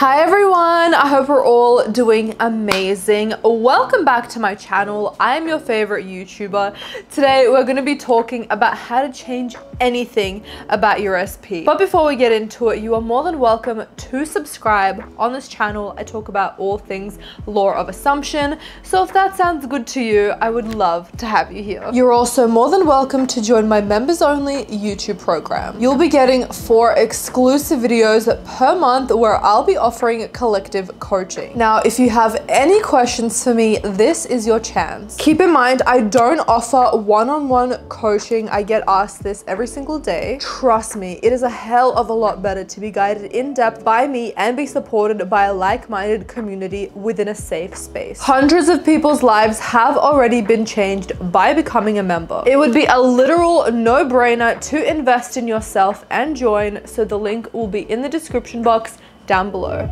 Hi everyone, I hope we're all doing amazing. Welcome back to my channel. I'm your favorite YouTuber. Today we're going to be talking about how to change anything about your SP. But before we get into it, you are more than welcome to subscribe. On this channel, I talk about all things law of assumption. So if that sounds good to you, I would love to have you here. You're also more than welcome to join my members only YouTube program. You'll be getting four exclusive videos per month where I'll be offering collective coaching. Now, if you have any questions for me, this is your chance. Keep in mind, I don't offer one-on-one -on -one coaching. I get asked this every single day. Trust me, it is a hell of a lot better to be guided in depth by me and be supported by a like-minded community within a safe space. Hundreds of people's lives have already been changed by becoming a member. It would be a literal no-brainer to invest in yourself and join, so the link will be in the description box down below.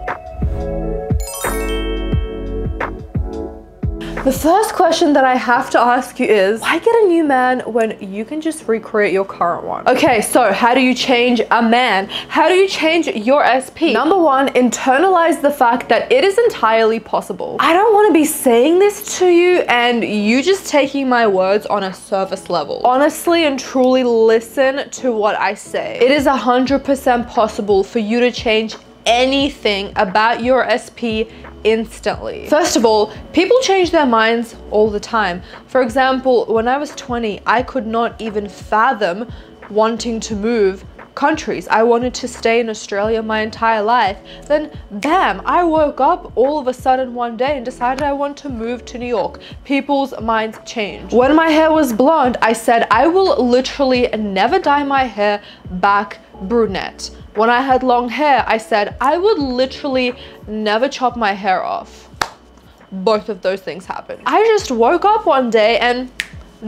The first question that I have to ask you is, why get a new man when you can just recreate your current one? Okay, so how do you change a man? How do you change your SP? Number one, internalize the fact that it is entirely possible. I don't want to be saying this to you and you just taking my words on a surface level. Honestly and truly listen to what I say. It is 100% possible for you to change anything about your SP instantly. First of all, people change their minds all the time. For example, when I was 20, I could not even fathom wanting to move countries. I wanted to stay in Australia my entire life. Then bam, I woke up all of a sudden one day and decided I want to move to New York. People's minds change. When my hair was blonde, I said I will literally never dye my hair back brunette. When I had long hair, I said I would literally never chop my hair off. Both of those things happened. I just woke up one day and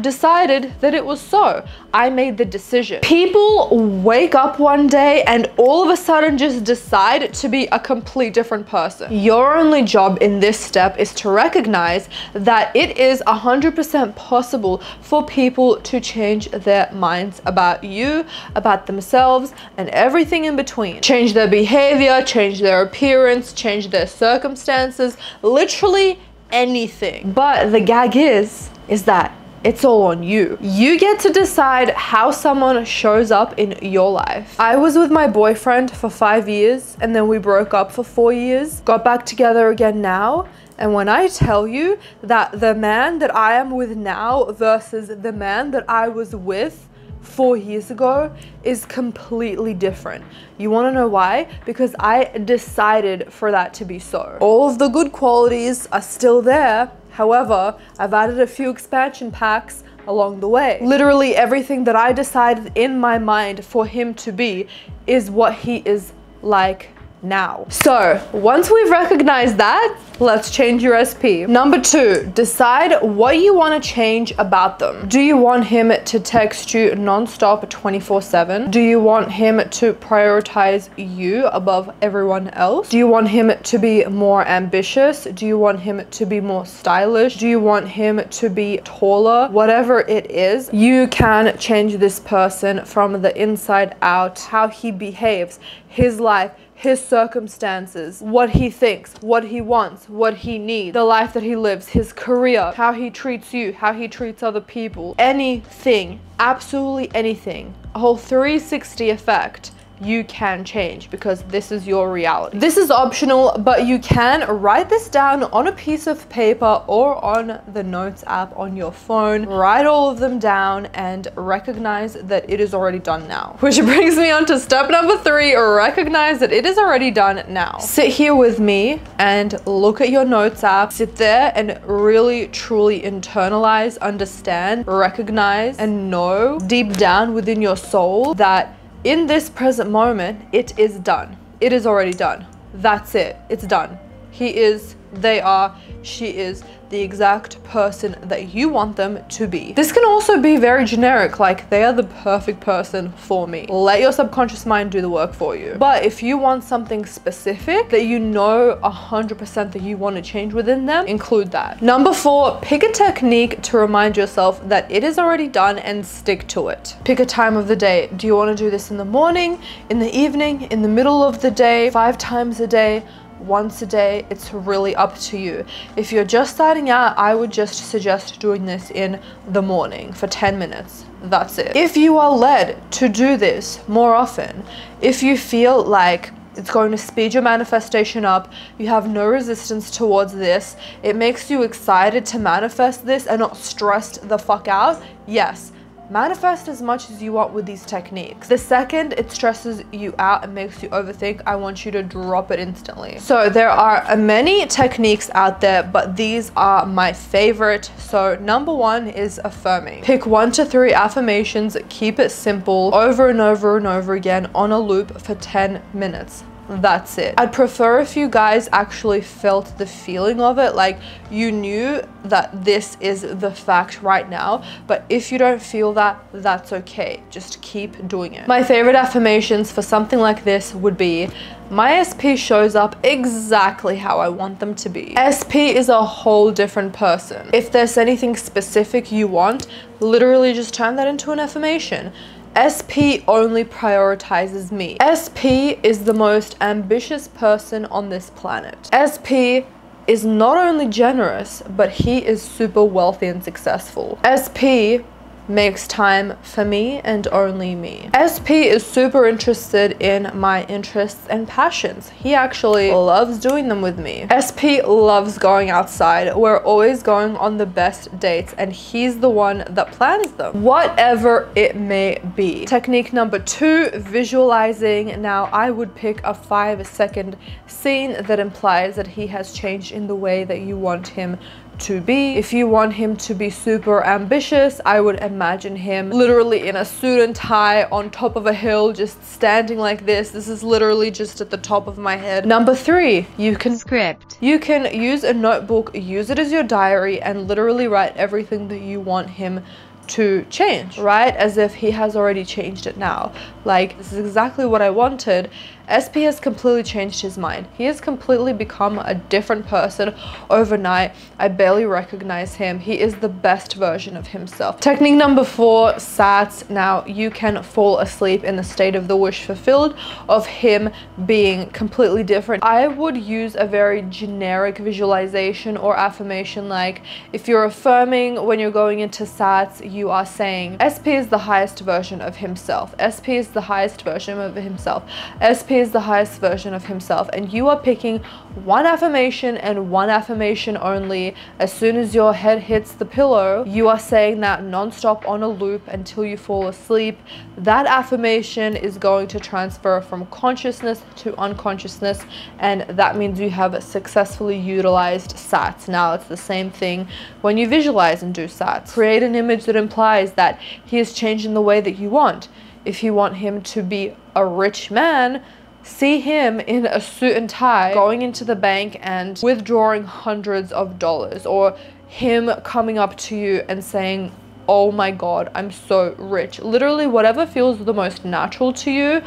decided that it was so. I made the decision. People wake up one day and all of a sudden just decide to be a complete different person. Your only job in this step is to recognize that it is 100% possible for people to change their minds about you, about themselves, and everything in between. Change their behavior, change their appearance, change their circumstances, literally anything. But the gag is, is that it's all on you. You get to decide how someone shows up in your life. I was with my boyfriend for five years and then we broke up for four years, got back together again now. And when I tell you that the man that I am with now versus the man that I was with four years ago is completely different. You want to know why? Because I decided for that to be so. All of the good qualities are still there, However, I've added a few expansion packs along the way. Literally everything that I decided in my mind for him to be is what he is like now. So once we've recognized that, let's change your SP. Number two, decide what you want to change about them. Do you want him to text you nonstop 24 seven? Do you want him to prioritize you above everyone else? Do you want him to be more ambitious? Do you want him to be more stylish? Do you want him to be taller? Whatever it is, you can change this person from the inside out, how he behaves, his life, his circumstances, what he thinks, what he wants, what he needs, the life that he lives, his career, how he treats you, how he treats other people, anything, absolutely anything, a whole 360 effect you can change because this is your reality. This is optional, but you can write this down on a piece of paper or on the notes app on your phone. Write all of them down and recognize that it is already done now. Which brings me on to step number three, recognize that it is already done now. Sit here with me and look at your notes app. Sit there and really truly internalize, understand, recognize, and know deep down within your soul that in this present moment, it is done. It is already done. That's it. It's done. He is, they are, she is the exact person that you want them to be. This can also be very generic, like they are the perfect person for me. Let your subconscious mind do the work for you. But if you want something specific that you know 100% that you want to change within them, include that. Number four, pick a technique to remind yourself that it is already done and stick to it. Pick a time of the day. Do you want to do this in the morning, in the evening, in the middle of the day, five times a day? Once a day. It's really up to you. If you're just starting out, I would just suggest doing this in the morning for 10 minutes. That's it. If you are led to do this more often, if you feel like it's going to speed your manifestation up. You have no resistance towards this. It makes you excited to manifest this and not stressed the fuck out. Yes, Manifest as much as you want with these techniques. The second it stresses you out and makes you overthink, I want you to drop it instantly. So there are many techniques out there, but these are my favorite. So number one is affirming. Pick one to three affirmations, keep it simple over and over and over again on a loop for 10 minutes that's it. I'd prefer if you guys actually felt the feeling of it, like you knew that this is the fact right now, but if you don't feel that, that's okay. Just keep doing it. My favorite affirmations for something like this would be, my SP shows up exactly how I want them to be. SP is a whole different person. If there's anything specific you want, literally just turn that into an affirmation. SP only prioritizes me. SP is the most ambitious person on this planet. SP is not only generous, but he is super wealthy and successful. SP makes time for me and only me. SP is super interested in my interests and passions. He actually loves doing them with me. SP loves going outside. We're always going on the best dates and he's the one that plans them. Whatever it may be. Technique number two, visualizing. Now I would pick a five second scene that implies that he has changed in the way that you want him to be. If you want him to be super ambitious, I would imagine him literally in a suit and tie on top of a hill, just standing like this. This is literally just at the top of my head. Number three, you can script. You can use a notebook, use it as your diary and literally write everything that you want him to change, right? As if he has already changed it now. Like, this is exactly what I wanted SP has completely changed his mind. He has completely become a different person overnight. I barely recognize him. He is the best version of himself. Technique number four, SATs. Now you can fall asleep in the state of the wish fulfilled of him being completely different. I would use a very generic visualization or affirmation like if you're affirming when you're going into SATs, you are saying SP is the highest version of himself. SP is the highest version of himself. SP is the highest version of himself and you are picking one affirmation and one affirmation only. As soon as your head hits the pillow you are saying that non-stop on a loop until you fall asleep. That affirmation is going to transfer from consciousness to unconsciousness and that means you have successfully utilized sats. Now it's the same thing when you visualize and do sats. Create an image that implies that he is changing the way that you want. If you want him to be a rich man see him in a suit and tie going into the bank and withdrawing hundreds of dollars or him coming up to you and saying oh my god i'm so rich literally whatever feels the most natural to you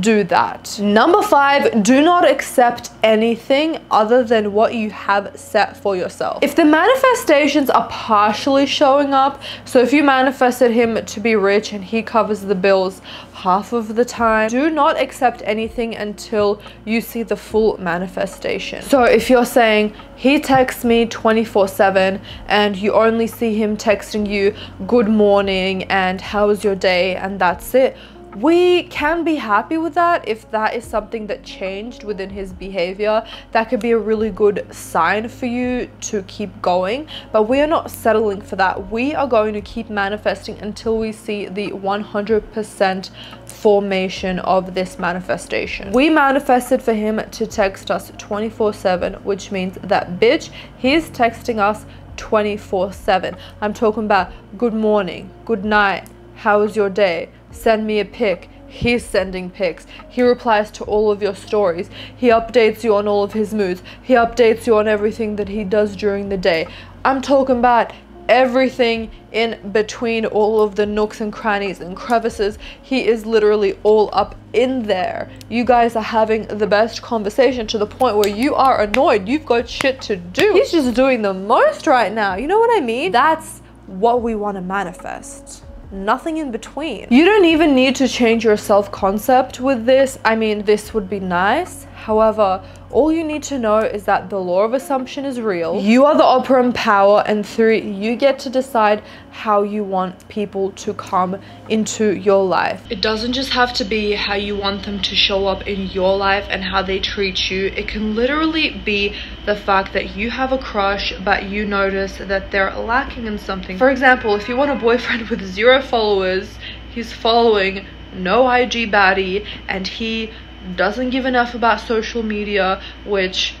do that number five do not accept anything other than what you have set for yourself if the manifestations are partially showing up so if you manifested him to be rich and he covers the bills half of the time. Do not accept anything until you see the full manifestation. So if you're saying he texts me 24 7 and you only see him texting you good morning and how was your day and that's it. We can be happy with that if that is something that changed within his behavior. That could be a really good sign for you to keep going but we are not settling for that. We are going to keep manifesting until we see the 100% formation of this manifestation. We manifested for him to text us 24 7 which means that bitch he's texting us 24 7 i'm talking about good morning good night how was your day send me a pic. He's sending pics. He replies to all of your stories. He updates you on all of his moods. He updates you on everything that he does during the day. I'm talking about everything in between all of the nooks and crannies and crevices. He is literally all up in there. You guys are having the best conversation to the point where you are annoyed. You've got shit to do. He's just doing the most right now. You know what I mean? That's what we want to manifest nothing in between. You don't even need to change your self-concept with this. I mean, this would be nice. However, all you need to know is that the law of assumption is real. You are the operant power, and through you get to decide how you want people to come into your life. It doesn't just have to be how you want them to show up in your life and how they treat you. It can literally be the fact that you have a crush, but you notice that they're lacking in something. For example, if you want a boyfriend with zero followers, he's following no IG baddie, and he doesn't give enough about social media, which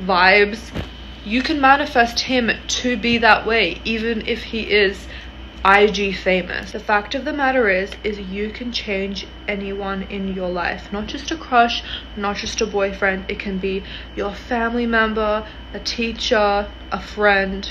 vibes, you can manifest him to be that way, even if he is IG famous. The fact of the matter is, is you can change anyone in your life. Not just a crush, not just a boyfriend. It can be your family member, a teacher, a friend,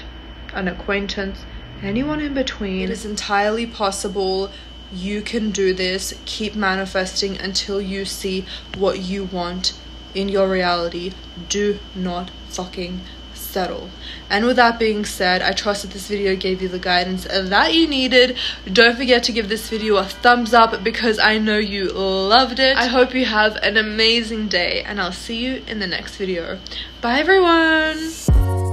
an acquaintance, anyone in between. It is entirely possible you can do this. Keep manifesting until you see what you want in your reality. Do not fucking settle. And with that being said, I trust that this video gave you the guidance that you needed. Don't forget to give this video a thumbs up because I know you loved it. I hope you have an amazing day and I'll see you in the next video. Bye everyone!